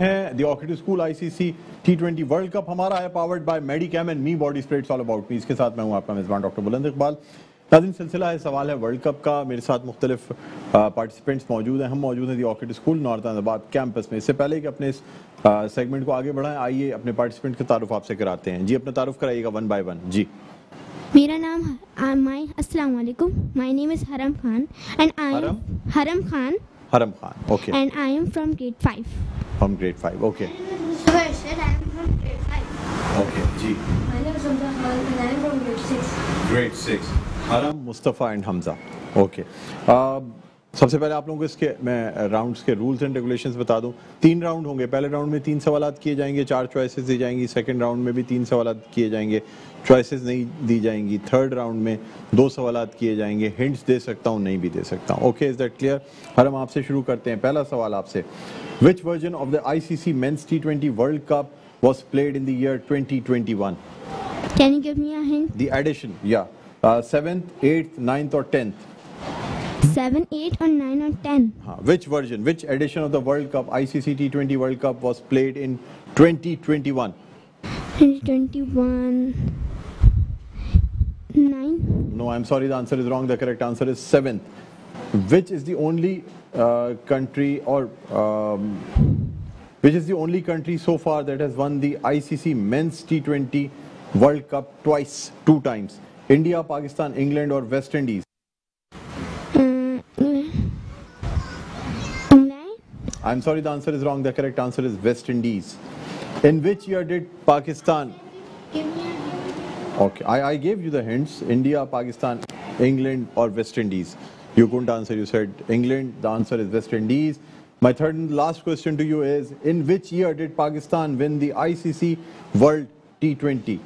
है। The ऑकिड school ICC T twenty world cup हमारा है powered by Medicam and me body spreads all about me इसके साथ मैं हूँ आपका मेजबान डॉक्टर बुलंद इकबाल। नाजिन सिलसिला है सवाल है वर्ल्ड कप का। मेरे साथ मुख्तलिफ़ पार्टिसिपेंट्स मौजूद हैं। हम मौजूद हैं दी ऑकिड स्कूल नॉर्थ अहमदाबाद कैंपस में। इससे पहले कि अपने इस सेगमेंट को आगे बढ़ाएँ आइए अपने पार्टिसिपेंट का तारुफ आपसे कराते हैं। जी अपना तारुफ कराइएगा वन बाय वन जी। मेरा नाम माय अस्सलाम वालेकुम। माय नेम इज़ हरम Khan. And I Haram? Haram Khan. Haram Khan okay and I am from grade 5 grade five okay Harshad, I am from grade 5. Okay ji My name is Hamza and I am from grade 6. Grade six Haram Mustafa and Hamza okay सबसे पहले आप लोगों को इसके मैं rounds के rules and regulations बता दूँ। तीन राउंड होंगे। पहले राउंड में तीन सवाल किए जाएँगे चार चॉइसेस दी जाएँगी। सेकंड राउंड में भी तीन सवाल किए जाएँगे। चॉइसेस नहीं दी जाएँगी थर्ड राउंड में दो सवाल किए जाएँगे हिंट्स दे सकता हूँ नहीं भी दे सकता हूँ ओके इज़ दैट क्लियर हरम आपसे शुरू करते हैं पहला सवाल आपसे which version of the ICC men's T twenty world cup was played in the year 2021 Can you give me a hint? the addition yeah uh, 7th 8th 9th or 10th 7, 8 or 9 or 10? हाँ, which version which edition of the world cup icc t20 world cup was played in 2021 2021 9 no i'm sorry the answer is wrong the correct answer is 7th which is the only uh, country or um, which is the only country so far that has won the icc men's t20 world cup twice two times india pakistan england or west indies England I'm sorry, the answer is wrong. The correct answer is West Indies. In which year did Pakistan? Okay, I, I gave you the hints India, Pakistan, England, or West Indies. You couldn't answer, you said England. The answer is West Indies. My third and last question to you is In which year did Pakistan win the ICC World T20?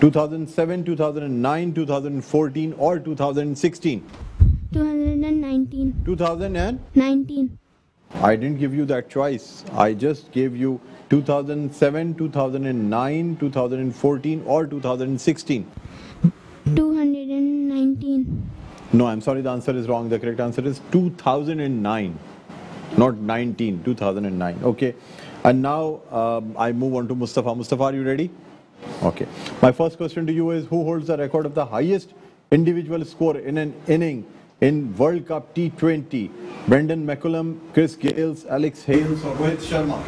2007, 2009, 2014, or 2016? 2019 2000 and 19 I didn't give you that choice. I just gave you 2007, 2009, 2014, or 2016. 219 No, I'm sorry, the answer is wrong. The correct answer is 2009, not 19, 2009. Okay, and now um, I move on to Mustafa. Mustafa, are you ready? Okay. My first question to you is Who holds the record of the highest individual score in an inning in World Cup T20? Brendan McCullum, Chris Gales, Alex Hales, or Rohit Sharma?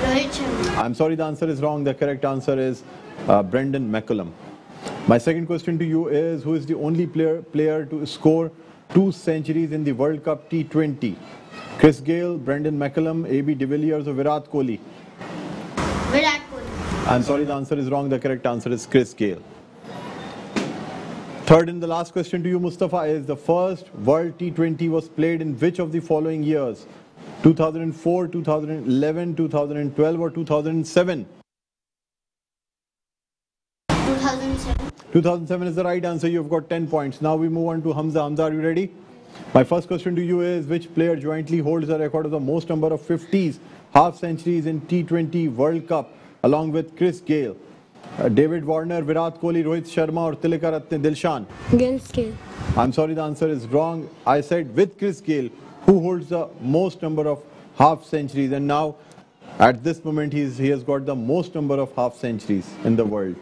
Rohit Sharma I'm sorry, the answer is wrong. The correct answer is uh, Brendan McCullum. My second question to you is Who is the only player, player to score two centuries in the World Cup T20? Chris Gale, Brendan McCullum, AB de Villiers, or Virat Kohli? Virat Kohli I'm sorry, the answer is wrong. The correct answer is Chris Gale. Third and the last question to you, Mustafa, is the first World T20 was played in which of the following years? 2004, 2011, 2012, or 2007? 2007 2007 is the right answer. You've got 10 points. Now we move on to Hamza. Hamza, are you ready? My first question to you is which player jointly holds the record of the most number of 50s, half centuries in T20 World Cup along with Chris Gale? David Warner, Virat Kohli, Rohit Sharma or Tilaka Ratne Dilshan? Gale Scale I'm sorry, the answer is wrong. I said with Chris Gale, who holds the most number of half centuries, and now at this moment he's, he has got the most number of half centuries in the world.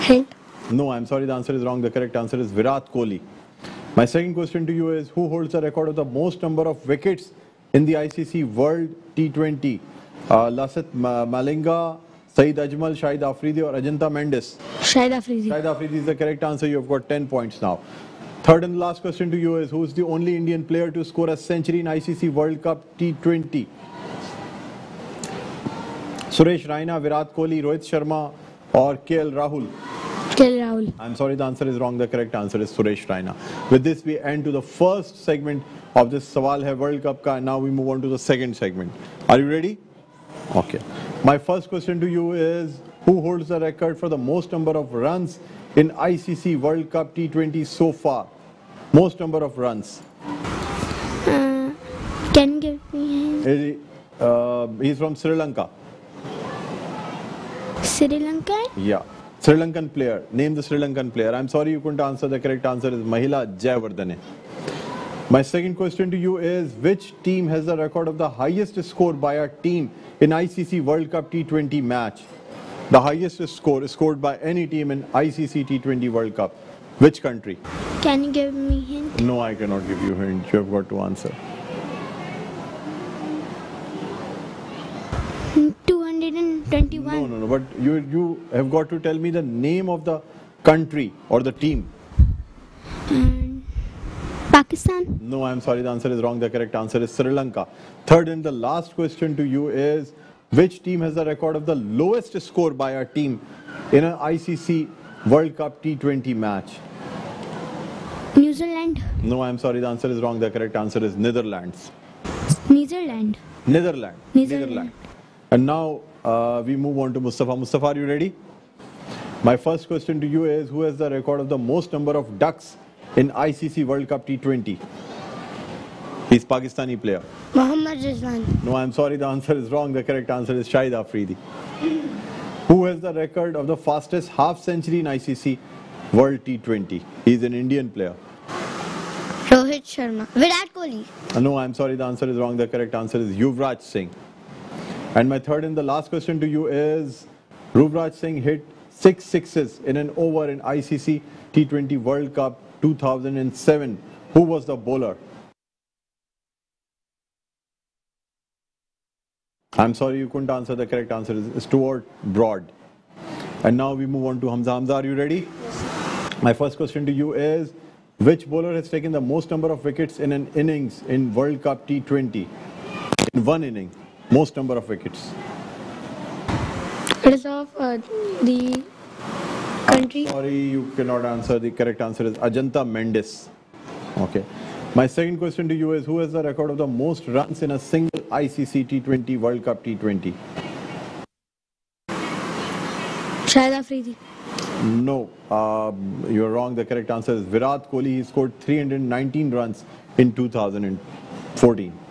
Hint No, I'm sorry, the answer is wrong. The correct answer is Virat Kohli. My second question to you is who holds the record of the most number of wickets in the ICC World T20? Uh, Lasat Malinga, Saeed Ajmal, Shahid Afridi, or Ajanta Mendes? Shahid Afridi Shahid Afridi is the correct answer. You have got 10 points now. Third and last question to you is who is the only Indian player to score a century in ICC World Cup T20? Suresh Raina, Virat Kohli, Rohit Sharma, or KL Rahul? Gale Rahul I'm sorry, the answer is wrong. The correct answer is Suresh Raina. With this, we end to the first segment of this Sawal Hai World Cup. Ka. Now we move on to the second segment. Are you ready? Okay. My first question to you is who holds the record for the most number of runs in ICC World Cup T20 so far? Most number of runs. uh, Can give me Uh, he's from Sri Lanka. Sri Lanka Yeah. Sri Lankan player. Name the Sri Lankan player. I'm sorry you couldn't answer. The correct answer is Mahila Jayawardene. My second question to you is which team has the record of the highest score by a team in ICC World Cup T20 match? The highest score scored by any team in ICC T20 World Cup. Which country? Can you give me hint? No, I cannot give you a hint. You have got to answer. 221. No, no, no. But you you have got to tell me the name of the country or the team. And Pakistan. No, I'm sorry. The answer is wrong. The correct answer is Sri Lanka. Third and the last question to you is which team has the record of the lowest score by a team in an ICC World Cup T20 match? New Zealand. No, I'm sorry. The answer is wrong. The correct answer is Netherlands. New Zealand. Netherlands. Netherlands. And now uh, we move on to Mustafa. Mustafa, are you ready? My first question to you is who has the record of the most number of ducks in ICC World Cup T20? He's Pakistani player. Muhammad Rizwan. No, I'm sorry, the answer is wrong. The correct answer is Shahid Afridi. Who has the record of the fastest half century in ICC World T20? He's an Indian player. Rohit Sharma. Virat Kohli. Uh, No, I'm sorry, the answer is wrong. The correct answer is Yuvraj Singh. And my third and the last question to you is Yuvraj Singh hit six sixes in an over in ICC T20 World Cup 2007. Who was the bowler? I'm sorry, you couldn't answer. The correct answer is Stuart Broad. And now we move on to Hamza. Hamza, are you ready? Yes. My first question to you is which bowler has taken the most number of wickets in an innings in World Cup T20? In one inning, most number of wickets. It is of uh, the country. Sorry, you cannot answer. The correct answer is Ajanta Mendes. Okay. My second question to you is who has the record of the most runs in a single ICC T20 World Cup T20? Shahid Afridi. No, um, you're wrong. The correct answer is Virat Kohli. He scored 319 runs in 2014.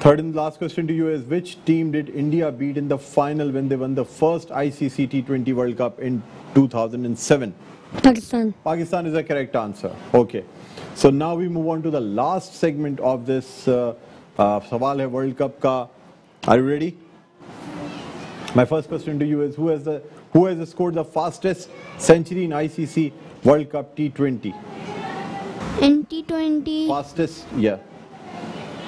Third and last question to you is which team did India beat in the final when they won the first ICC T20 World Cup in 2007? Pakistan. Pakistan is the correct answer. Okay. So now we move on to the last segment of this uh, uh, Sawal Hai World Cup ka. Are you ready? My first question to you is who has the who has scored the fastest century in ICC World Cup T20? In T20, Fastest, yeah.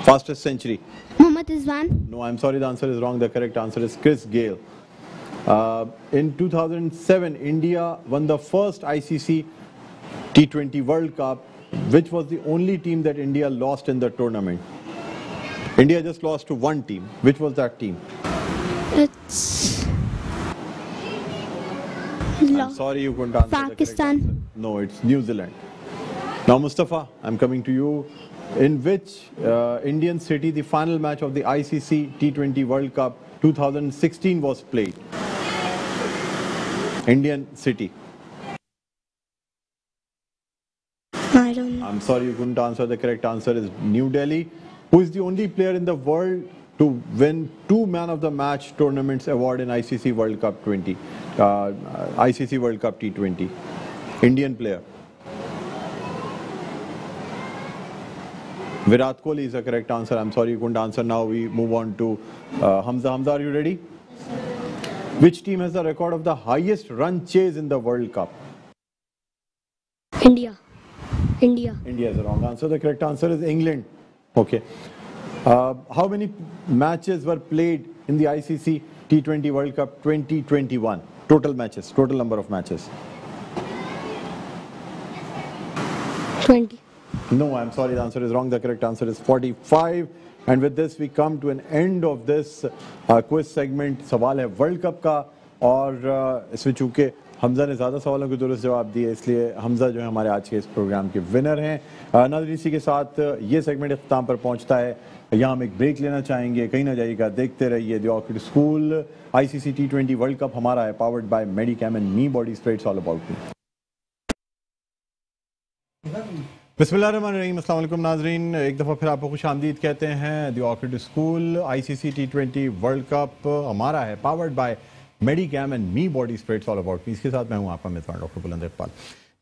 Fastest century. Muhammad Rizwan. No, I'm sorry, the answer is wrong. The correct answer is Chris Gale. Uh, in 2007, India won the first ICC T20 World Cup, which was the only team that India lost in the tournament. India just lost to one team. Which was that team? It's. I'm sorry you couldn't answer. Pakistan. No, it's New Zealand. Now, Mustafa, I'm coming to you. In which uh, Indian city the final match of the ICC T20 World Cup 2016 was played? Indian city. I don't know. I'm sorry you couldn't answer. The correct answer is New Delhi, who is the only player in the world to win two Man of the Match tournaments award in ICC World Cup 20, uh, ICC World Cup T20. Indian player. Virat Kohli is the correct answer. I'm sorry you couldn't answer. Now we move on to uh, Hamza. Hamza, are you ready? Which team has the record of the highest run chase in the World Cup? India. India. India is the wrong answer. The correct answer is England. Okay. Uh, how many matches were played in the ICC T20 World Cup 2021? Total matches, total number of matches. 20. No, I'm sorry, the answer is wrong. The correct answer is 45. And with this, we come to an end of this uh, quiz segment. सवाल है world cup का और uh, इसमें चूँकि हमजा ने ज़्यादा सवालों के दुरुस्त जवाब दिए इसलिए हमजा जो है हमारे आज के इस प्रोग्राम के विनर हैं uh, नाज़रीन इसी के साथ uh, ये सेगमेंट अख्ताम पर पहुँचता है यहाँ हम एक ब्रेक लेना चाहेंगे कहीं ना जाइएगा देखते रहिए the orchid school ICC T twenty world cup हमारा है powered by Medicam and me body spreads all about वालेकुम नाजरीन। एक दफ़ा फिर आपको खुश आमदीद कहते हैं the orchid school ICC T twenty world cup हमारा है powered by Medicam and me body spreads all about me इसके साथ मैं हूँ आपका मित्र डॉक्टर बुलंद इकबाल।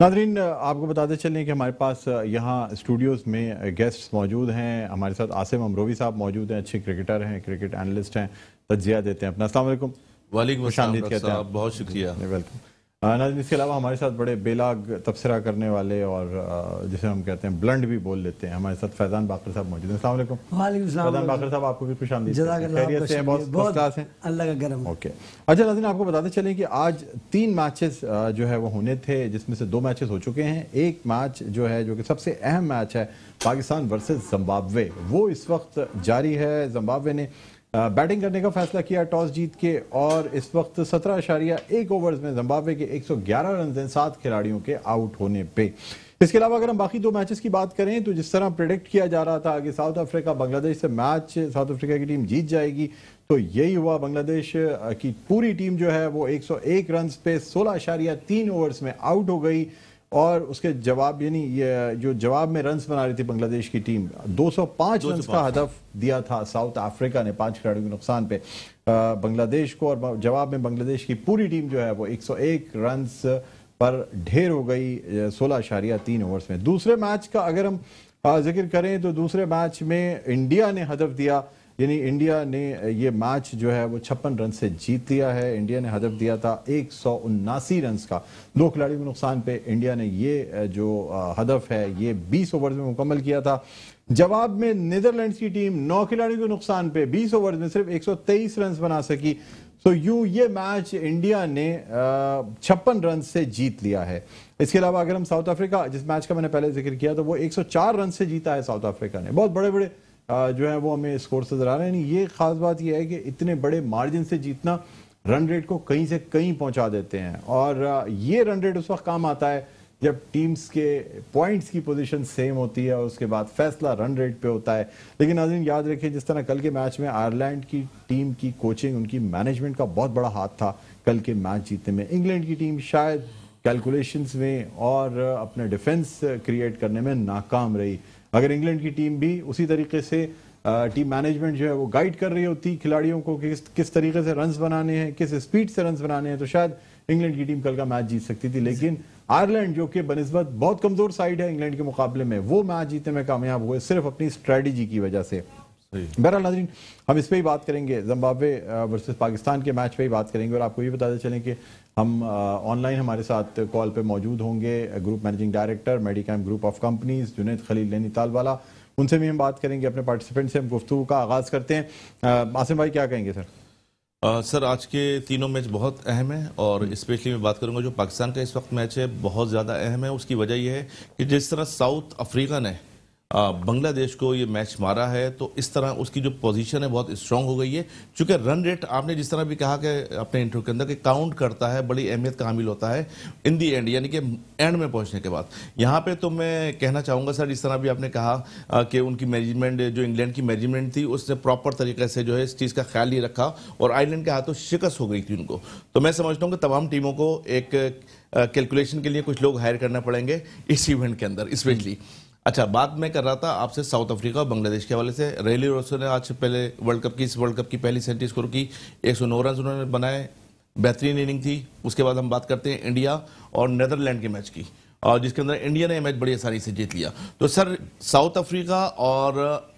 नादरीन आपको बताते चलें कि हमारे पास यहाँ स्टूडियोज़ में गेस्ट मौजूद हैं। हमारे साथ आसिम अमरोवी साहब मौजूद हैं अच्छे क्रिकेटर हैं क्रिकेट एनालिस्ट हैं। तजिया देते हैं अपना। असल वालेकुम खुशामदीद अस्सलाम कहते हैं बहुत शुक्रिया। वेलकम नाजिन इसके अलावा हमारे साथ बड़े बेलाग तबसरा करने वाले और जिसे हम कहते हैं ब्लंड भी बोल लेते हैं। हमारे साथ फैजान बाकर साहब मौजूद हैं। वालेकुम। फैजान बाकर साहब आपको भी खुश हैं। बहुत हैं। अल्लाह का करम। ओके। अच्छा नाज़रीन आपको बताते चलें कि आज तीन मैचेस जो है वो होने थे जिसमें से दो मैचेस हो चुके हैं। एक मैच जो है जो कि सबसे अहम मैच है पाकिस्तान वर्सेज जिम्बाब्वे। वो इस वक्त जारी है। जिम्बाब्वे ने बैटिंग करने का फैसला किया टॉस जीत के और इस वक्त सत्रह अशारिया एक ओवर्स में जिम्बाब्वे के 111 रन हैं सात खिलाड़ियों के आउट होने पे। इसके अलावा अगर हम बाकी दो मैचेस की बात करें तो जिस तरह प्रिडिक्ट किया जा रहा था कि साउथ अफ्रीका, बांग्लादेश से मैच, साउथ अफ्रीका की टीम जीत जाएगी तो यही हुआ। बांग्लादेश की पूरी टीम जो है वो 101 रन पे सोलह अशारिया तीन ओवर्स में आउट हो गई। और उसके जवाब यानी ये जो जवाब में रन्स बना रही थी बांग्लादेश की टीम 205 रन्स का हदफ दिया था साउथ अफ्रीका ने पाँच खिलाड़ियों के नुकसान पे। बांग्लादेश को और जवाब में बांग्लादेश की पूरी टीम जो है वो 101 रन्स पर ढेर हो गई सोलह अशारिया तीन ओवर्स में। दूसरे मैच का अगर हम ज़िक्र करें तो दूसरे मैच में इंडिया ने हदफ दिया। यानी इंडिया ने ये मैच जो है वो छप्पन रन से जीत लिया है। इंडिया ने हदफ दिया था एक सौ उन्नासी रन का। दो खिलाड़ियों के नुकसान पे इंडिया ने ये जो हदफ है, ये 20 ओवर में मुकम्मल किया था। जवाब में नीदरलैंड्स की टीम नौ खिलाड़ियों के नुकसान पे 20 ओवर में सिर्फ़ 123 रन बना सकी। सो यूँ ये मैच इंडिया ने छप्पन रन से जीत लिया है। इसके अलावा अगर हम साउथ अफ्रीका, जिस मैच का मैंने पहले ज़िक्र किया तो वो 104 रन से जीता है साउथ अफ्रीका ने। बहुत बड़े बड़े जो है वो हमें स्कोर नज़र आ रहे हैं। ये खास बात यह है कि इतने बड़े मार्जिन से जीतना रन रेट को कहीं से कहीं पहुँचा देते हैं। और ये रन रेट उस वक्त काम आता है जब टीम्स के पॉइंट्स की पोजीशन सेम होती है और उसके बाद फैसला रन रेट पे होता है। लेकिन नाज़रीन, याद रखिए, जिस तरह कल के मैच में आयरलैंड की टीम की कोचिंग उनकी मैनेजमेंट का बहुत बड़ा हाथ था कल के मैच जीतने में। इंग्लैंड की टीम शायद कैलकुलेशंस में और अपने डिफेंस क्रिएट करने में नाकाम रही। अगर इंग्लैंड की टीम भी उसी तरीके से टीम मैनेजमेंट जो है वो गाइड कर रही होती खिलाड़ियों को किस किस तरीके से रन्स बनाने हैं, किस स्पीड से रन्स बनाने हैं। तो शायद इंग्लैंड की टीम कल का मैच जीत सकती थी। लेकिन आयरलैंड जो कि बनस्बत बहुत कमज़ोर साइड है इंग्लैंड के मुकाबले में, वो मैच जीतने में कामयाब हुए सिर्फ़ अपनी स्ट्रेटेजी की वजह से। बहरहाल नाजरीन हम इस पर ही बात करेंगे जिम्बाब्वे वर्सेस पाकिस्तान के मैच पे ही बात करेंगे और आपको ये बताते चलें कि हम ऑनलाइन हमारे साथ कॉल पे मौजूद होंगे group managing director Medicam group of companies Juned Khalil Nainital वाला उनसे भी हम बात करेंगे अपने पार्टिसिपेंट से हम गुफ्तु का आगाज़ करते हैं। आसिम भाई क्या कहेंगे सर? अ, सर आज के तीनों मैच बहुत अहम है और स्पेशली मैं बात करूँगा जो पाकिस्तान का इस वक्त मैच है बहुत ज़्यादा अहम है। उसकी वजह यह है कि जिस तरह साउथ अफ्रीका ने बांग्लादेश को ये मैच मारा है तो इस तरह उसकी जो पोजीशन है बहुत स्ट्रांग हो गई है। क्योंकि रन रेट आपने जिस तरह भी कहा कि अपने इंटरव्यू के अंदर कि काउंट करता है, बड़ी अहमियत का हामिल होता है इन दी एंड यानी कि एंड में पहुँचने के बाद। यहाँ पे तो मैं कहना चाहूँगा सर जिस तरह भी आपने कहा कि उनकी मैनेजमेंट जो इंग्लैंड की मैनेजमेंट थी, उसने प्रॉपर तरीके से जो है इस चीज़ का ख्याल नहीं रखा और आयरलैंड के हाथों शिकस्त हो गई थी उनको। तो मैं समझता हूँ कि तमाम टीमों को एक कैलकुलेशन के लिए कुछ लोग हायर करना पड़ेंगे इस इवेंट के अंदर स्पेशली अच्छा बात मैं कर रहा था आपसे साउथ अफ्रीका और बांग्लादेश के हवाले से। रेली रोसो ने आज पहले वर्ल्ड कप की, इस वर्ल्ड कप की पहली सेंचुरी स्कोर की एक सौ नौ रन उन्होंने बनाए। बेहतरीन इनिंग थी। उसके बाद हम बात करते हैं इंडिया और नेदरलैंड के मैच की। और जिसके अंदर इंडिया ने मैच बड़ी आसानी से जीत लिया। तो सर, साउथ अफ्रीका और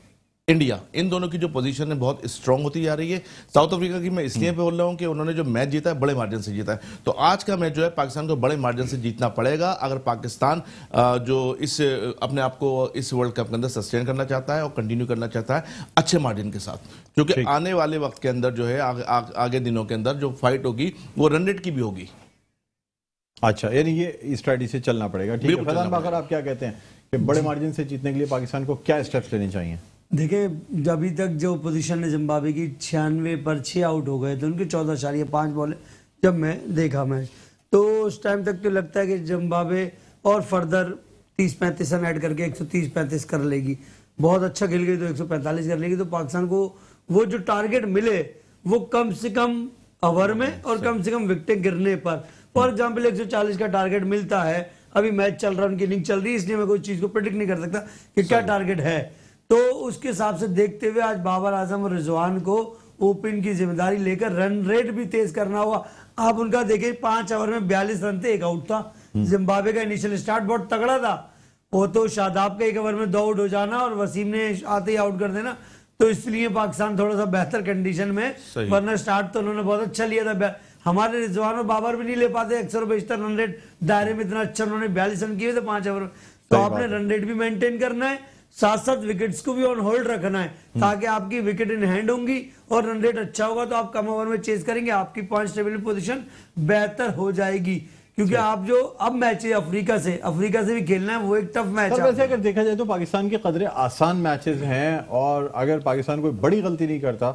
इंडिया इन दोनों की जो पोजीशन है बहुत स्ट्रांग होती जा रही है। साउथ अफ्रीका की मैं इसलिए बोल रहा हूँ कि उन्होंने जो मैच जीता है बड़े मार्जिन से जीता है। तो आज का मैच जो है पाकिस्तान को बड़े मार्जिन से जीतना पड़ेगा अगर पाकिस्तान जो इस अपने आप को इस वर्ल्ड कप के अंदर सस्टेन करना चाहता है और कंटिन्यू करना चाहता है अच्छे मार्जिन के साथ। क्योंकि आने वाले वक्त के अंदर जो है आगे, आगे, आगे दिनों के अंदर जो फाइट होगी वो रन रेट की भी होगी। अच्छा यानी ये स्ट्रेटेजी से चलना पड़ेगा। ठीक है फैजान बाकर आप क्या कहते हैं कि बड़े मार्जिन से जीतने के लिए पाकिस्तान को क्या स्टेप्स लेने चाहिए? देखिए जब अभी तक जो पोजीशन है जिम्बाब्वे की छियानवे पर छः आउट हो गए थे उनके चौदह चार पाँच बॉल जब मैं देखा मैच तो उस टाइम तक तो लगता है कि जिम्बाब्वे और फर्दर तीस पैंतीस रन ऐड करके एक सौ तीस पैंतीस कर लेगी। बहुत अच्छा खेल गई तो एक सौ पैंतालीस कर लेगी तो पाकिस्तान को वो जो टारगेट मिले वो कम से कम ओवर में और कम से कम विकटें गिरने पर। फॉर एग्ज़ाम्पल एक सौ चालीस का टारगेट मिलता है अभी मैच चल रहा है उनकी इनिंग चल रही है इसलिए मैं कोई चीज़ को प्रिडिक्ट नहीं कर सकता कि क्या टारगेट है। तो उसके हिसाब से देखते हुए आज बाबर आज़म और रिजवान को ओपन की ज़िम्मेदारी लेकर रन रेट भी तेज करना हुआ। आप उनका देखें पाँच ओवर में बयालीस रन थे एक आउट था। जिम्बाब्वे का इनिशियल स्टार्ट बहुत तगड़ा था। वो तो शादाब का एक ओवर में दो आउट हो जाना और वसीम ने आते ही आउट कर देना। तो इसलिए पाकिस्तान थोड़ा सा बेहतर कंडीशन में। वरना स्टार्ट तो उन्होंने बहुत अच्छा लिया था। हमारे रिजवान और बाबर भी नहीं ले पाते एक सौ रन रेट दायरे में इतना अच्छा उन्होंने बयालीस रन किए थे पाँच ओवर। में। तो आपने रन रेट भी मेंटेन करना है। साथ साथ विकेट्स को भी ऑन होल्ड रखना है ताकि आपकी विकेट इन हैंड होंगी और रन रेट अच्छा होगा तो आप कम ओवर में चेज करेंगे आपकी पॉइंट टेबल पोजीशन बेहतर हो जाएगी। क्योंकि आप जो अब मैच है अफ्रीका से अफ्रीका से भी खेलना है वो एक टफ मैच है वैसे अगर देखा जाए तो पाकिस्तान के कदरे आसान मैचेस हैं और अगर पाकिस्तान कोई बड़ी गलती नहीं करता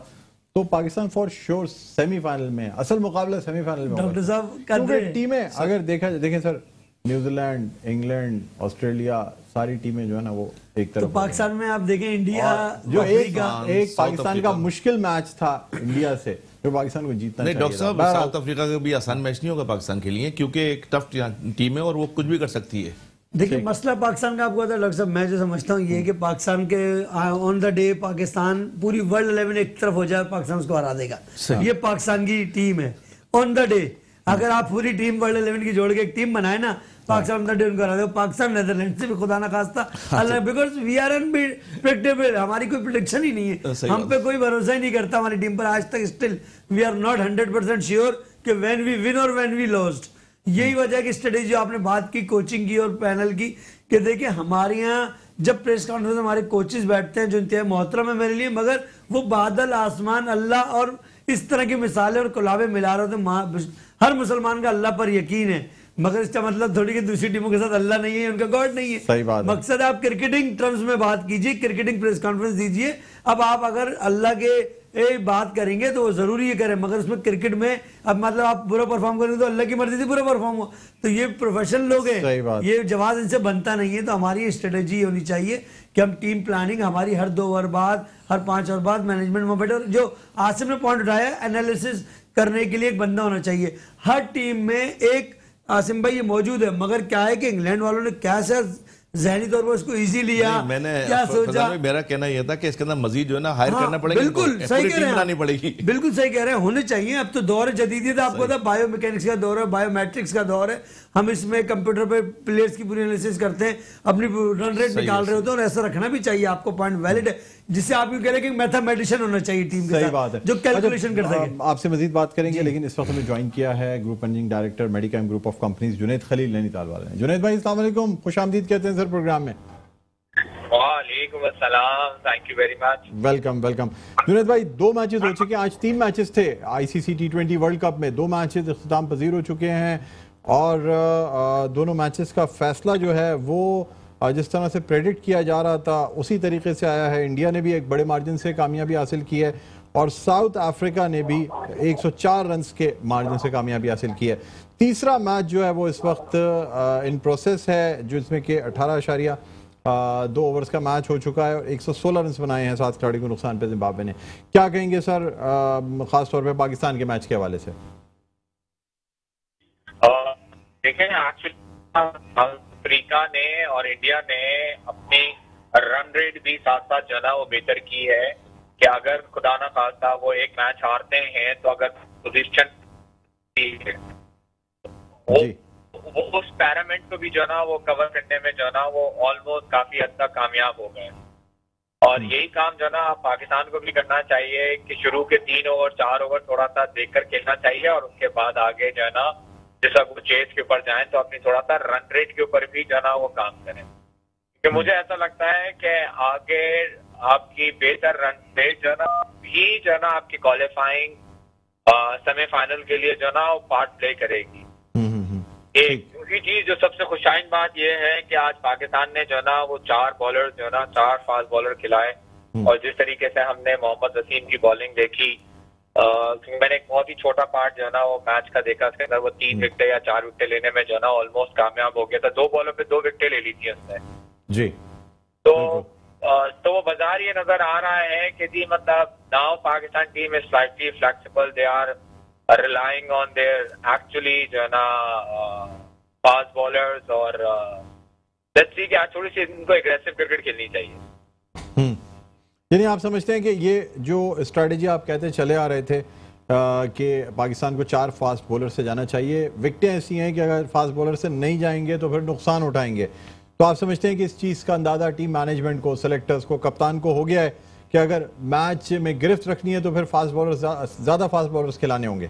तो पाकिस्तान फॉर श्योर सेमीफाइनल में असल मुकाबला सेमीफाइनल में। डॉक्टर साहब टीमें अगर देखा देखें सर न्यूजीलैंड इंग्लैंड ऑस्ट्रेलिया सारी टीमें जो है ना वो एक तरफ़ तो पाकिस्तान में आप देखें इंडिया जो एक एक पाकिस्तान का मुश्किल मैच था इंडिया से जो पाकिस्तान को जीतना नहीं डॉक्टर साहब साउथ अफ्रीका का भी आसान मैच नहीं होगा पाकिस्तान के लिए क्योंकि एक टफ टीम है और वो कुछ भी कर सकती है। देखिए मसला पाकिस्तान का आपको पता डॉक्टर साहब मैं जो समझता हूँ ये कि पाकिस्तान के ऑन द डे पाकिस्तान पूरी वर्ल्ड इलेवन एक तरफ़ हो जाए पाकिस्तान उसको हरा देगा। ये पाकिस्तान की टीम है। ऑन द डे अगर आप पूरी टीम वर्ल्ड इलेवन की जोड़ के एक टीम बनाए ना पाकिस्तान ऑन द डे उनको दे पाकिस्तान नेदरलैंड से भी खुदा ना खास्ता। अल्लाह बिकॉज़ वी आर अनप्रिडिक्टेबल हमारी कोई प्रिडिक्शन ही नहीं है। हम पे कोई भरोसा ही नहीं करता हमारी टीम पर। आज तक still we are not hundred percent sure कि व्हेन वी विन और व्हेन वी लॉस्ट यही वजह की स्ट्रेटेजी आपने बात की कोचिंग की और पैनल की कि देखिए हमारे यहाँ जब प्रेस कॉन्फ्रेंस में हमारे कोचेस बैठते हैं जो इंतहा मोहतरम है मेरे लिए मगर वो बादल आसमान अल्लाह और इस तरह की मिसालें और कुलाबे मिला रहे होते हैं। हर मुसलमान का अल्लाह पर यकीन है। मगर इसका मतलब थोड़ी कि दूसरी टीमों के साथ अल्लाह नहीं है उनका गॉड नहीं है। सही बात मकसद है आप क्रिकेटिंग टर्म्स में बात कीजिए क्रिकेटिंग प्रेस कॉन्फ्रेंस दीजिए। अब आप अगर अल्लाह के ए, बात करेंगे तो वो ज़रूरी ये करें मगर उसमें क्रिकेट में अब मतलब आप बुरा परफॉर्म करेंगे तो अल्लाह की मर्ज़ी से बुरा परफॉर्म हो। तो ये प्रोफेशनल लोग हैं। ये जवाब इनसे बनता नहीं है तो हमारी स्ट्रेटेजी होनी चाहिए कि हम टीम प्लानिंग हमारी हर दो ओवर बाद हर पाँच ओवर बाद मैनेजमेंट में बैठे। और जो आसिम ने पॉइंट उठाया एनालिसिस करने के लिए एक बंदा होना चाहिए। हर टीम में एक आसिम भाई ये मौजूद है मगर क्या है कि इंग्लैंड वालों ने कैसा जहनी तौर पर उसको इजी लिया मैंने क्या सोचा? मेरा कहना यह था कि इसके अंदर मजीद जो है ना हायर हाँ, करना पड़ेगा बिल्कुल सही कह रहे बनानी हैं पड़ेगी। बिल्कुल सही कह रहे हैं होने चाहिए। अब तो दौर जदीदियत आपको पता बायो मैकेनिक्स का दौर है बायोमेट्रिक्स का दौर है। हम इसमें कंप्यूटर पे प्लेयर्स की पूरी एनालिसिस करते हैं अपनी रन रेट निकाल रहे होते हैं और ऐसा रखना भी चाहिए आपको पॉइंट वैलिड है। जिससे आप यूँ कह रहे हैं कि मैथमेटिशियन होना चाहिए टीम के सही बात है। जो कैलकुलेशन कर अच्छा, सके आपसे मजीद बात करेंगे लेकिन इस वक्त हमें ज्वाइन किया है group managing director Medicam group of companies Juned Khalil Nainital वाले हैं। जुनेद भाई अस्सलाम खुश आमदीद कहते हैं सर प्रोग्राम में? वालेकुम अस्सलाम thank you very much welcome welcome Juned भाई दो मैचेस हो चुके हैं आज तीन मैचेस थे ICC T twenty world cup में दो मैचेस अख्ताम पजीर हो चुके हैं और दोनों मैचेस का फैसला जो है वो जिस तरह से प्रेडिक्ट किया जा रहा था उसी तरीके से आया है। इंडिया ने भी एक बड़े मार्जिन से कामयाबी हासिल की है और साउथ अफ्रीका ने भी 104 रन के मार्जिन से कामयाबी हासिल की है। तीसरा मैच जो है वो इस वक्त इन प्रोसेस है जिसमें कि अठारह अशारिया दो ओवर्स का मैच हो चुका है और 116 रन बनाए हैं सात खिलाड़ी को नुकसान पे जिम्बाब्वे ने। क्या कहेंगे सर खास तौर पे पाकिस्तान के मैच के हवाले से? देखें एक्चुअली अफ्रीका ने और इंडिया ने अपनी रन रेट भी साथ साथ जो वो बेहतर की है कि अगर खुदा ना खास्ता वो एक मैच हारते हैं तो अगर पोजीशन वो वो उस पैरामेंट को भी जो ना वो कवर करने में जो ना वो ऑलमोस्ट काफ़ी हद तक कामयाब हो गए। और यही काम जो ना पाकिस्तान को भी करना चाहिए कि शुरू के तीन ओवर चार ओवर थोड़ा सा देखकर खेलना चाहिए और उसके बाद आगे जो है ना जैसा वो चेस के ऊपर जाए तो अपनी थोड़ा सा रन रेट के ऊपर भी जो है ना वो काम करें। क्योंकि मुझे ऐसा लगता है कि आगे आपकी बेहतर रन रेट जो है ना भी जो है ना आपकी क्वालिफाइंग सेमीफाइनल के लिए जो है ना वो पार्ट प्ले करेगी। हम्म, हम्म, हम्म। एक दूसरी चीज़ जो सबसे खुशाइन बात यह है कि आज पाकिस्तान ने जो है ना वो चार बॉलर जो है ना चार फास्ट बॉलर खिलाए। और जिस तरीके से हमने मोहम्मद वसीम की बॉलिंग देखी क्योंकि मैंने एक बहुत ही छोटा पार्ट जो है ना वो मैच का देखा उसके अंदर वो तीन विकेट या चार विकेट लेने में जो है ना ऑलमोस्ट कामयाब हो गया था। दो बॉलों पे दो विकेट ले ली थी उसने। जी। तो अ, तो वो बाज़ार ये नज़र आ रहा है कि जी मतलब now Pakistan team is slightly flexible they are relying on their actually जो है ना बॉलर्स और लेट्स सी कि आज थोड़ी सी इनको एग्रेसिव क्रिकेट खेलनी चाहिए। हम्म। यानी आप समझते हैं कि ये जो स्ट्रेटजी आप कहते चले आ रहे थे कि पाकिस्तान को चार फास्ट बॉलर से जाना चाहिए, विकटें ऐसी हैं कि अगर फास्ट बॉलर से नहीं जाएँगे तो फिर नुकसान उठाएँगे। तो आप समझते हैं कि इस चीज़ का अंदाज़ा टीम मैनेजमेंट को सेलेक्टर्स को, कप्तान को हो गया है। कि अगर मैच में गिरफ्त रखनी है तो फिर फास्ट बॉलर ज़्यादा फास्ट बॉलर्स खिलाने होंगे।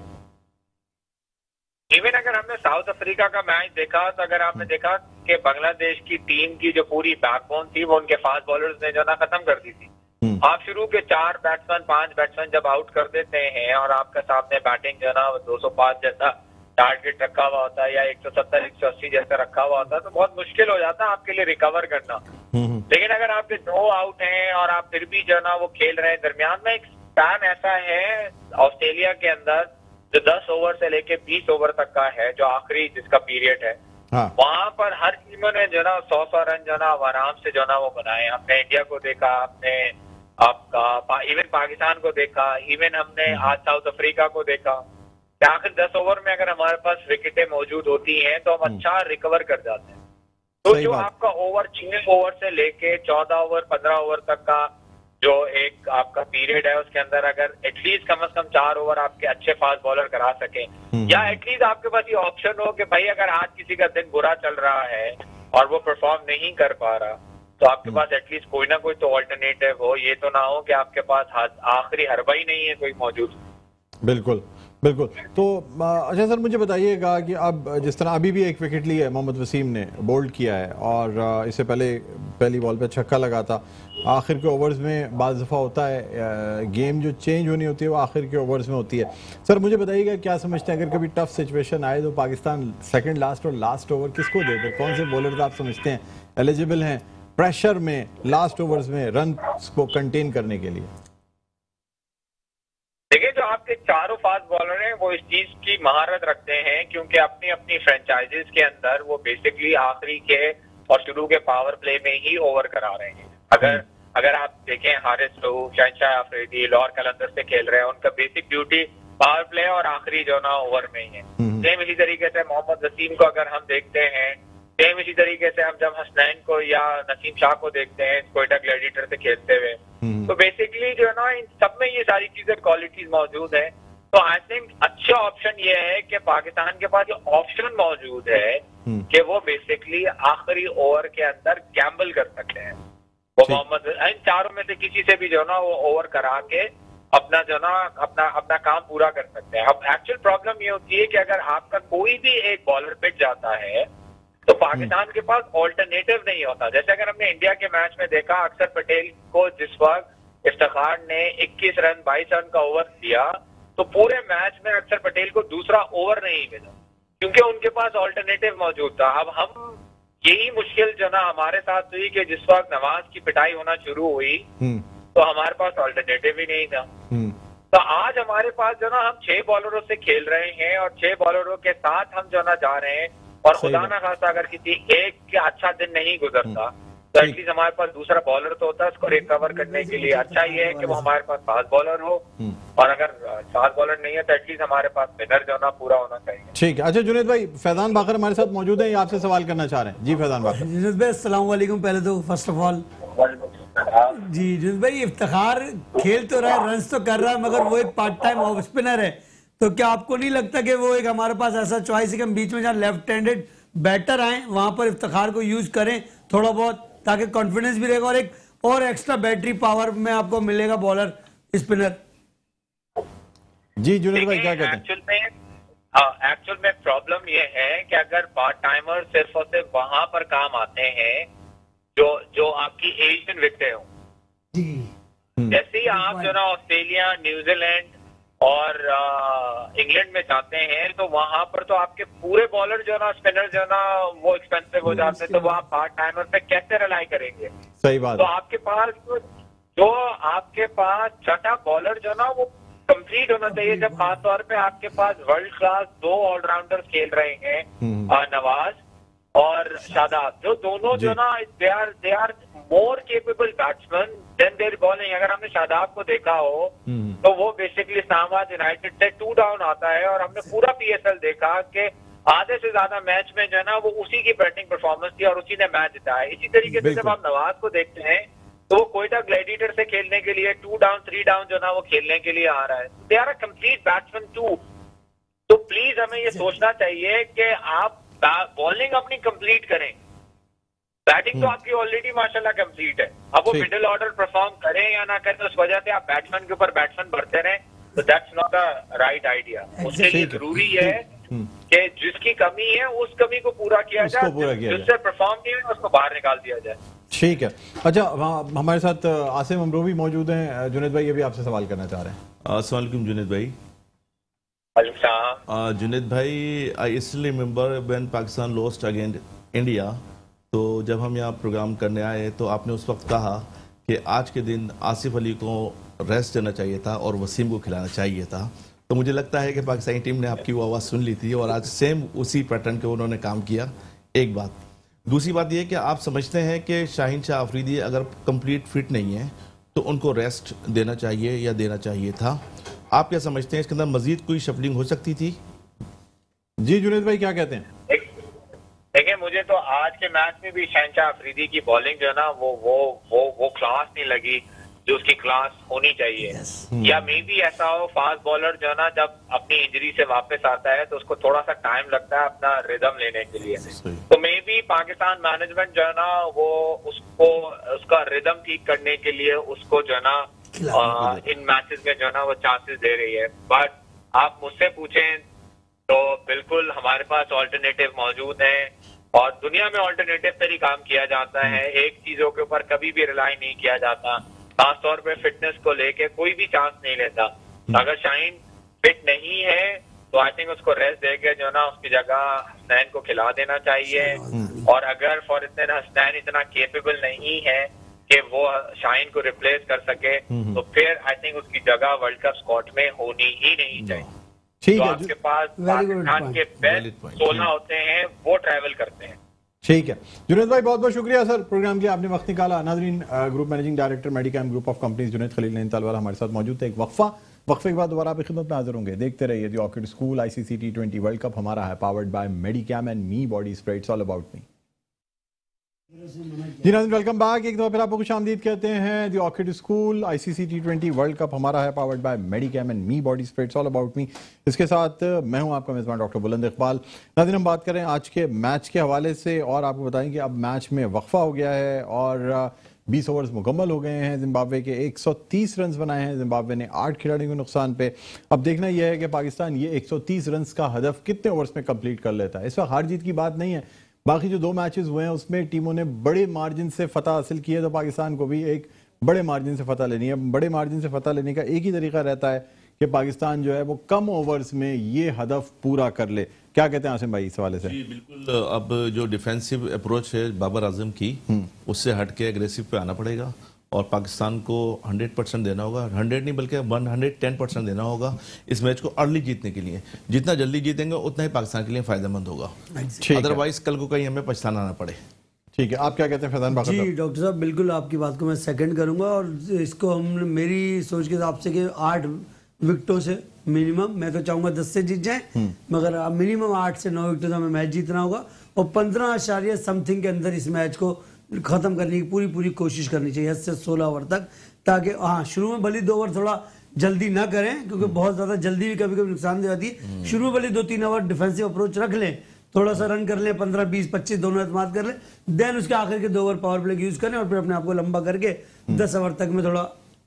इवन अगर हमने साउथ अफ्रीका का मैच देखा तो अगर आपने देखा कि बांग्लादेश की टीम की जो पूरी बैकबोन थी वो उनके फास्ट बॉलर्स ने जो ना खत्म कर दी थी। हम्म। आप शुरू के चार बैट्समैन पाँच बैट्समैन जब आउट कर देते हैं और आपके सामने बैटिंग जो है ना दो सौ पाँच जैसा टारगेट रखा हुआ होता है या एक सौ सत्तर एक सौ अस्सी जैसा रखा हुआ होता है तो बहुत मुश्किल हो जाता है आपके लिए रिकवर करना। लेकिन अगर आपके दो आउट हैं और आप फिर भी जो है ना वो खेल रहे हैं दरमियान में एक स्पैन ऐसा है ऑस्ट्रेलिया के अंदर जो 10 ओवर से लेके 20 ओवर तक का है जो आखिरी जिसका पीरियड है हाँ। वहाँ पर हर टीमों ने जो ना सौ सौ रन जो ना आराम से जो ना वो बनाए। हमने इंडिया को देखा हमने आपका पा, इवन पाकिस्तान को देखा इवन हमने आज साउथ अफ्रीका को देखा। आखिर दस ओवर में अगर हमारे पास विकेटें मौजूद होती हैं तो हम अच्छा रिकवर कर जाते हैं। तो जो आपका ओवर छह ओवर से लेके चौदह ओवर पंद्रह ओवर तक का जो एक आपका पीरियड है उसके अंदर अगर एटलीस्ट कम से कम चार ओवर आपके अच्छे फास्ट बॉलर करा सके। हम्म। या एटलीस्ट आपके पास ये ऑप्शन हो कि भाई अगर आज किसी का दिन बुरा चल रहा है और वो परफॉर्म नहीं कर पा रहा तो आपके हम्म। पास एटलीस्ट कोई ना कोई तो ऑल्टरनेटिव हो। ये तो ना हो कि आपके पास आखिरी हरबा ही नहीं है कोई मौजूद। बिल्कुल। बिल्कुल। तो अच्छा सर, मुझे बताइएगा कि अब जिस तरह अभी भी एक विकेट ली है मोहम्मद वसीम ने, बोल्ड किया है और इससे पहले, पहली बॉल पे छक्का लगा था। आखिर के ओवर्स में बाज़ दफ़ा होता है गेम जो चेंज होनी होती है वो आखिर के ओवर्स में होती है। सर, मुझे बताइएगा क्या समझते हैं, अगर कभी टफ सिचुएशन आए तो पाकिस्तान सेकेंड लास्ट और लास्ट ओवर किसको दे दे? कौन से बॉलर आप समझते हैं, एलिजिबल हैं प्रेशर में लास्ट ओवर्स में रन को कंटेन करने के लिए? आपके चारों फास्ट बॉलर हैं वो इस चीज़ की महारत रखते हैं क्योंकि अपनी अपनी फ्रेंचाइजीज के अंदर वो बेसिकली आखिरी के और शुरू के पावर प्ले में ही ओवर करा रहे हैं अगर अगर आप देखें हारिस लू शहशाह अफरीदी लॉर कलंदर से खेल रहे हैं उनका बेसिक ड्यूटी पावर प्ले और आखिरी जो ना ओवर में ही है हम्म। सेम इसी तरीके से मोहम्मद वसीम को अगर हम देखते हैं सेम इसी तरीके से हम जब हसनैन को या नसीम शाह को देखते हैं कोयटा ग्लैडिएटर से खेलते हुए हम्म। तो बेसिकली जो है ना इन सब में ये सारी चीज़ें क्वालिटीज मौजूद है। तो आई थिंक अच्छा ऑप्शन ये है कि पाकिस्तान के पास ये ऑप्शन मौजूद है हम्म। कि वो बेसिकली आखिरी ओवर के अंदर गैम्बल कर सकते हैं। वो मोहम्मद इन चारों में से किसी से भी जो है ना वो ओवर करा के अपना जो ना अपना अपना काम पूरा कर सकते हैं। अब एक्चुअल प्रॉब्लम ये होती है कि अगर आपका कोई भी एक बॉलर पिट जाता है तो पाकिस्तान के पास ऑल्टरनेटिव नहीं होता। जैसे अगर हमने इंडिया के मैच में देखा अक्षर पटेल को जिस वक्त इफ्तार ने 21 रन 22 रन का ओवर दिया तो पूरे मैच में अक्षर पटेल को दूसरा ओवर नहीं मिला। क्योंकि उनके पास ऑल्टरनेटिव मौजूद था। अब हम यही मुश्किल जो ना हमारे साथ हुई कि जिस वक्त नवाज़ की पिटाई होना शुरू हुई हम्म। तो हमारे पास ऑल्टरनेटिव ही नहीं था। हम्म। तो आज हमारे पास जो ना हम छह बॉलरों से खेल रहे हैं और छह बॉलरों के साथ हम जो ना जा रहे हैं और खुदा ना खासा अगर किसी एक का अच्छा दिन नहीं गुजरता तो एटलीस्ट हमारे पास दूसरा बॉलर तो होता है उसको रिकवर करने के लिए अच्छा ये है कि वो हमारे पास फास्ट बॉलर हो। हम्म। और अगर फास्ट बॉलर नहीं है तो एटलीस्ट हमारे पास स्पिनर जो ना पूरा होना चाहिए। ठीक है। अच्छा जुनेद भाई फैजान बाकर हमारे साथ मौजूद है ये आपसे सवाल करना चाह रहे हैं। जी फैजान बाकर। जुनेद भाई अस्सलाम वालेकुम पहले तो फ़र्स्ट ऑफ़ ऑल जी जुनेद भाई इफ्तार खेल तो रहा है रन्स तो कर रहा है मगर वो एक पार्ट टाइम ऑफ़ स्पिनर है। तो क्या आपको नहीं लगता कि वो एक हमारे पास ऐसा चॉइस है कि हम बीच में जहाँ लेफ़्ट हैंडेड बैटर आए वहाँ पर इफ्तार को यूज़ करें थोड़ा बहुत ताकि कॉन्फिडेंस भी रहेगा और एक और एक्स्ट्रा बैटरी पावर में आपको मिलेगा बॉलर स्पिनर जी जुनेद भाई क्या कहते हैं? एक्चुअल में एक्चुअल में प्रॉब्लम ये है कि अगर पार्ट टाइमर सिर्फ़ और सिर्फ़ वहाँ पर काम आते हैं जो जो आपकी एशियन विकटें हों। जी। जैसे ही आप जो ना ऑस्ट्रेलिया न्यूजीलैंड और इंग्लैंड में जाते हैं तो वहाँ पर तो आपके पूरे बॉलर जो है ना स्पिनर जो है ना वो एक्सपेंसिव हो जाते हैं। तो वो आप पार्ट टाइमर पे कैसे रिलाई करेंगे? सही बात तो आपके पास जो- जो आपके पास छठा बॉलर जो ना वो कंप्लीट होना चाहिए। जब खासतौर पे आपके पास वर्ल्ड क्लास दो ऑलराउंडर खेल रहे हैं हम्म। नवाज़ और शादाब जो दोनों जो। ना they are they are more capable batsman than their bowling अगर हमने शादाब को देखा हो हम्म। तो वो बेसिकली इस्लामाबाद यूनाइटेड से टू डाउन आता है और हमने पूरा पीएसएल देखा कि आधे से ज़्यादा मैच में जो है ना वो उसी की बैटिंग परफॉर्मेंस थी और उसी ने मैच जिताया इसी तरीके से जब। आप नवाज़ को देखते हैं तो वो कोयटा ग्लैडिएटर से खेलने के लिए टू डाउन थ्री डाउन जो ना वो खेलने के लिए आ रहा है they are a complete batsman too तो प्लीज़ हमें ये सोचना चाहिए कि आप बॉलिंग अपनी कंप्लीट करें। बैटिंग तो आपकी ऑलरेडी माशाल्लाह कंप्लीट है। अब वो मिडिल ऑर्डर परफॉर्म करें या ना करें उस वजह से आप बैट्समैन के ऊपर बैट्समैन बढ़ते रहें। तो that's not a right idea उसके लिए ज़रूरी है। कि जिसकी कमी है उस कमी को पूरा किया जाए। पूरा किया जिससे परफॉर्म नहीं है उसको बाहर निकाल दिया जाए। ठीक है। अच्छा हमारे साथ आसिम अमरोवी मौजूद हैं। जुनेद भाई ये भी आपसे सवाल करना चाह रहे हैं। असलम जुनेद भाई। Uh, जुनेद भाई I is remember when Pakistan lost against India तो जब हम यहाँ प्रोग्राम करने आए तो आपने उस वक्त कहा कि आज के दिन आसिफ अली को रेस्ट देना चाहिए था और वसीम को खिलाना चाहिए था। तो मुझे लगता है कि पाकिस्तानी टीम ने आपकी वो आवाज़ सुन ली थी और आज सेम उसी पैटर्न के उन्होंने काम किया। एक बात। दूसरी बात यह कि आप समझते हैं कि शाहीन शाह आफरीदी अगर कंप्लीट फिट नहीं है तो उनको रेस्ट देना चाहिए या देना चाहिए था। आप क्या समझते हैं इसके अंदर मजीद कोई शफलिंग हो सकती थी? जी जुनेद भाई क्या कहते हैं? देख- देखिए मुझे तो आज के मैच में भी शहनशाह अफरीदी की बॉलिंग जो है ना वो वो वो वो क्लास नहीं लगी जो उसकी क्लास होनी चाहिए। या मे भी ऐसा हो फास्ट बॉलर जो है ना जब अपनी इंजरी से वापस आता है तो उसको थोड़ा सा टाइम लगता है अपना रिदम लेने के लिए। तो मे भी पाकिस्तान मैनेजमेंट जो है ना वो उसको उसका रिदम ठीक करने के लिए उसको जो है ना इन मैचेस में जो है ना वो चांसेस दे रही है। बट आप मुझसे पूछें तो बिल्कुल हमारे पास ऑल्टरनेटिव मौजूद है। और दुनिया में ऑल्टरनेटिव पर ही काम किया जाता है। एक चीज़ों के ऊपर कभी भी रिलाई नहीं किया जाता। खासतौर पर फिटनेस को लेके कोई भी चांस नहीं लेता। अगर शाइन फिट नहीं है तो आई थिंक उसको रेस्ट देके जो है ना उसकी जगह हसनैन को खिला देना चाहिए। और अगर फॉर हसनैन इतना केपेबल नहीं है कि वो शाइन को रिप्लेस कर सके तो फिर आई थिंक उसकी जगह वर्ल्ड कप स्क्वाड में होनी ही नहीं चाहिए। ठीक तो है आपके पास पाकिस्तान के बेस्ट सोलह होते हैं वो ट्रैवल करते हैं। ठीक है। जुनेद भाई बहुत बहुत शुक्रिया सर प्रोग्राम के आपने वक्त निकाला। नाजरीन group managing director Medicam group of companies Junaid Khalil Nainital वाला हमारे साथ मौजूद थे। एक वक्फा वक्फे के बाद दोबारा आपकी खिदमत में हाजिर होंगे। देखते रहिए the Orchid School ICC T twenty World Cup हमारा है powered by Medicam and me body spray it's all about me ji welcome back एक दफ़ा फिर आपको खुश आमदीद कहते हैं the Orchid School ICC T twenty World Cup हमारा है powered by Medicam and me body spray it's all about me इसके साथ, मैं हूँ आपका मेजबान डॉक्टर बुलंद इकबाल। नाज़रीन हम बात करें आज के मैच के हवाले से, और आपको बताएँ कि अब मैच में वक्फा हो गया है, और बीस ओवर्स मुकम्मल हो गए हैं जिम्बाब्वे के। 130 रन बनाए हैं जिम्बाब्वे ने आठ खिलाड़ियों के नुकसान पे। अब देखना यह है कि पाकिस्तान ये 130 रन का हदफ कितने ओवर्स में कंप्लीट कर लेता है। इस वक्त हार जीत की बात नहीं है बाकी जो दो मैचेस हुए हैं उसमें टीमों ने बड़े मार्जिन से फतह हासिल की है तो पाकिस्तान को भी एक बड़े मार्जिन से फतह लेनी है। बड़े मार्जिन से फतह लेने का एक ही तरीका रहता है कि पाकिस्तान जो है वो कम ओवर्स में ये हदफ पूरा कर ले। क्या कहते हैं आसिम भाई इस हवाले से? जी बिल्कुल अब जो डिफेंसिव अप्रोच है बाबर आज़म की उससे हटके एग्रेसिव पे आना पड़ेगा। और पाकिस्तान को 100 परसेंट देना होगा। 100 नहीं बल्कि 110 परसेंट देना होगा इस मैच को अर्ली जीतने के लिए। जितना जल्दी जीतेंगे उतना ही पाकिस्तान के लिए फ़ायदेमंद होगा। अदरवाइज़ कल को कहीं हमें पछताना ना पड़े। ठीक है आप क्या कहते हैं फैजान जी डॉक्टर साहब बिल्कुल आपकी बात को मैं सेकंड करूँगा और इसको हम मेरी सोच के हिसाब से कि आठ विकटों से मिनिमम मैं तो चाहूँगा दस से जीत जाए मगर मिनिमम आठ से नौ विकटों से हमें मैच जीतना होगा। और पंद्रह आशार्य समथिंग के अंदर इस मैच को खत्म करने की पूरी पूरी कोशिश करनी चाहिए हद से सोलह ओवर तक ताकि हाँ शुरू में भले दो ओवर थोड़ा जल्दी ना करें क्योंकि बहुत ज़्यादा जल्दी भी कभी कभी नुकसान दे जाती है। शुरू में भले दो तीन ओवर डिफेंसिव अप्रोच रख लें थोड़ा सा रन कर लें पंद्रह बीस पच्चीस दोनों एतमाद कर लें देन उसके आखिर के दो ओवर पावर प्ले यूज़ करें और फिर अपने आप को लंबा करके दस ओवर तक में थोड़ा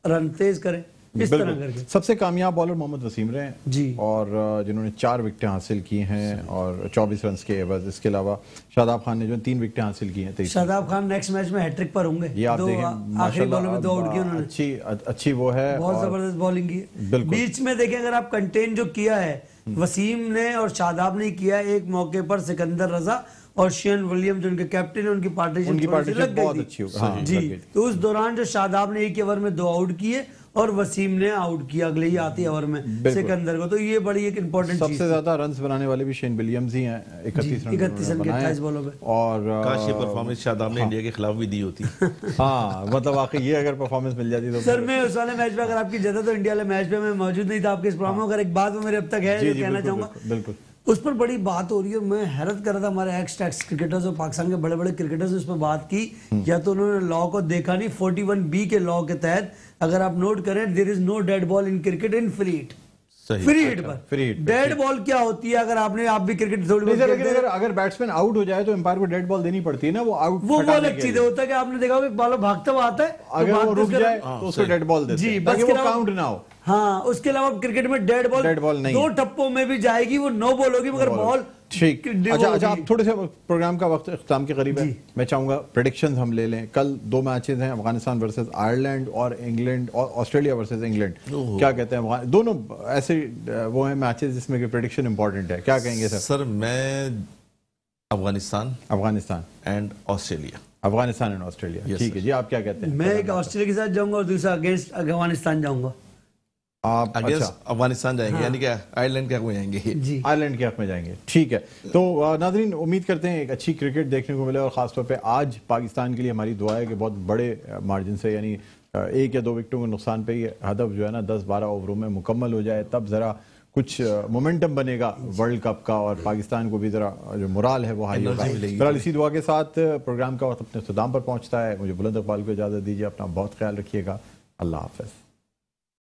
रन तेज करें। इस तरह करके। सबसे कामयाब बॉलर मोहम्मद वसीम रहे हैं जी। और जिन्होंने चार विकेटें हासिल की हैं और 24 रन के एवज। इसके अलावा शादाब खान ने जो तीन विकेटें हासिल की हैं शादाब खान नेक्स्ट मैच में हैट्रिक पर होंगे। ये आप देखें आ- आखिरी बॉल में दो आउट किए उन्होंने। अच्छी अच्छी वो है बहुत ज़बरदस्त बॉलिंग की। बीच में देखें अगर आप कंटेन जो किया है वसीम ने और शादाब ने किया एक मौके पर सिकंदर रजा। और शेन विलियम जो उनके कैप्टन है उनकी पार्टीशन उनकी पार्टीशन लग गई बहुत थी। अच्छी हाँ, जी तो उस दौरान जो शादाब ने एक ओवर में दो आउट किए और वसीम ने आउट किया अगले ही आती ओवर में सिकंदर को। तो ये बड़ी एक इंपॉर्टेंट सबसे ज़्यादा रन बनाने वाले भी शेन विलियम्स ही हैं इकतीस रन 31 रन 28 बॉलों पे। और काश ये परफॉर्मेंस शादाब ने इंडिया के खिलाफ भी दी होती। हाँ मतलब वाकई ये अगर परफॉर्मेंस मिल जाती तो सर मैं उस वाले मैच में अगर आपकी जगह तो इंडिया वाले मैच में मैं मौजूद नहीं था आपके इस प्रोग्राम में अगर एक बात वो मेरे अब तक है जो कहना चाहूँगा। बिल्कुल। उस पर बड़ी बात हो रही है मैं हैरत कर रहा था हमारे एक्स टैक्स क्रिकेटर्स और पाकिस्तान के बड़े बड़े क्रिकेटर्स ने उस पर बात की। या तो उन्होंने लॉ को देखा नहीं 41 बी के लॉ के तहत। अगर आप नोट करें there is no dead ball in cricket in free hit पर फ्री हिट डेड बॉल क्या होती है? अगर आपने आप भी क्रिकेट अगर अगर बैट्समैन आउट हो जाए तो एम्पायर को डेड बॉल देनी पड़ती है ना वो आउट वो वो अलग चीज़ होता है कि आपने देखा बॉलर भागता हुआ आता है तो अगर वो रुक उसके- जाए तो उसको डेड बॉल देते जी बस वो अलावा- काउंट ना हो। हाँ उसके अलावा क्रिकेट में डेड बॉल डेड बॉल नहीं। दो टप्पों में भी जाएगी वो नो बॉल होगी मगर बॉल ठीक। अच्छा अच्छा आप थोड़े से प्रोग्राम का वक्त इख्ताम के करीब है। मैं चाहूँगा प्रेडिक्शंस हम ले लें। कल दो मैचेस हैं अफ़गानिस्तान वर्सेस आयरलैंड और इंग्लैंड और ऑस्ट्रेलिया वर्सेस इंग्लैंड क्या कहते हैं दोनों ऐसे वो हैं मैचेस जिसमें कि प्रेडिक्शन इंपॉर्टेंट है। क्या कहेंगे सर? सर मैं Afghanistan. Afghanistan. And Australia Afghanistan and Australia ठीक है जी आप क्या कहते हैं? मैं एक ऑस्ट्रेलिया के साथ जाऊँगा और दूसरा अगेंस्ट अफ़गानिस्तान जाऊँगा। आप अच्छा। अफ़गानिस्तान जाएँगे यानी कि आयरलैंड के हक में जाएँगे। जी। आयरलैंड के हक में जाएँगे। ठीक है। तो नाजरीन उम्मीद करते हैं एक अच्छी क्रिकेट देखने को मिले और ख़ासतौर पे आज पाकिस्तान के लिए हमारी दुआ है कि बहुत बड़े मार्जिन से यानी एक या दो विकेटों के नुकसान पे ये हदफ जो है ना दस बारह ओवरों में मुकम्मल हो जाए तब ज़रा कुछ मोमेंटम बनेगा वर्ल्ड कप का और पाकिस्तान को भी ज़रा जो मुराल है वो हाई होगा। Energy इसी दुआ के साथ प्रोग्राम का वक्त अपने इख्ताम पर पहुँचता है। मुझे बुलंद इकबाल को इजाज़त दीजिए अपना बहुत ख्याल रखिएगा। अल्लाह हाफ़िज़।